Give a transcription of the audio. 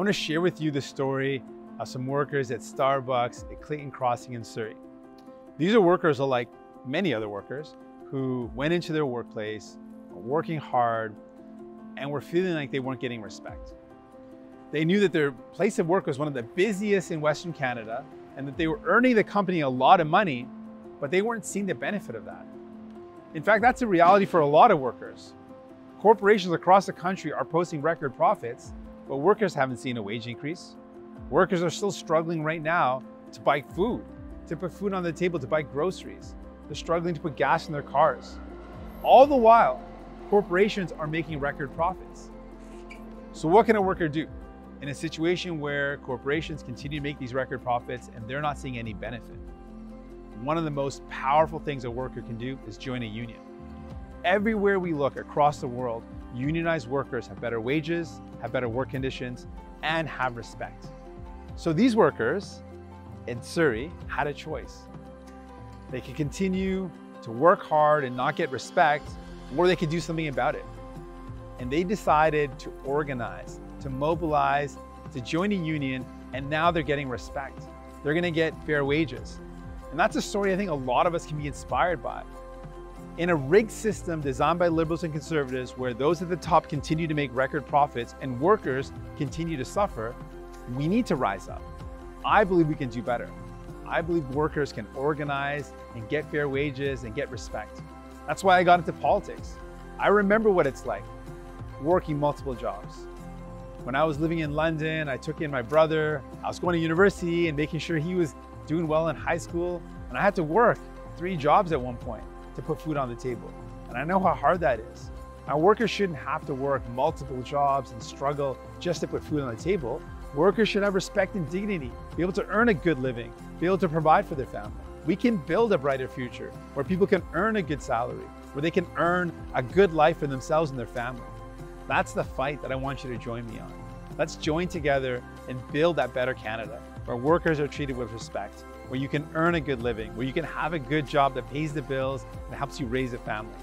want to share with you the story of some workers at Starbucks at Clayton Crossing in Surrey. These are workers like many other workers who went into their workplace, working hard, and were feeling like they weren't getting respect. They knew that their place of work was one of the busiest in Western Canada and that they were earning the company a lot of money, but they weren't seeing the benefit of that. In fact, that's a reality for a lot of workers. Corporations across the country are posting record profits, but workers haven't seen a wage increase. Workers are still struggling right now to buy food, to put food on the table, to buy groceries. They're struggling to put gas in their cars. All the while, corporations are making record profits. So what can a worker do? in a situation where corporations continue to make these record profits and they're not seeing any benefit. One of the most powerful things a worker can do is join a union. Everywhere we look across the world, unionized workers have better wages, have better work conditions, and have respect. So these workers in Surrey had a choice. They could continue to work hard and not get respect, or they could do something about it. And they decided to organize to mobilize, to join a union, and now they're getting respect. They're gonna get fair wages. And that's a story I think a lot of us can be inspired by. In a rigged system designed by liberals and conservatives where those at the top continue to make record profits and workers continue to suffer, we need to rise up. I believe we can do better. I believe workers can organize and get fair wages and get respect. That's why I got into politics. I remember what it's like working multiple jobs, when I was living in London, I took in my brother. I was going to university and making sure he was doing well in high school. And I had to work three jobs at one point to put food on the table. And I know how hard that is. Now, workers shouldn't have to work multiple jobs and struggle just to put food on the table. Workers should have respect and dignity, be able to earn a good living, be able to provide for their family. We can build a brighter future where people can earn a good salary, where they can earn a good life for themselves and their family. That's the fight that I want you to join me on. Let's join together and build that better Canada where workers are treated with respect, where you can earn a good living, where you can have a good job that pays the bills and helps you raise a family.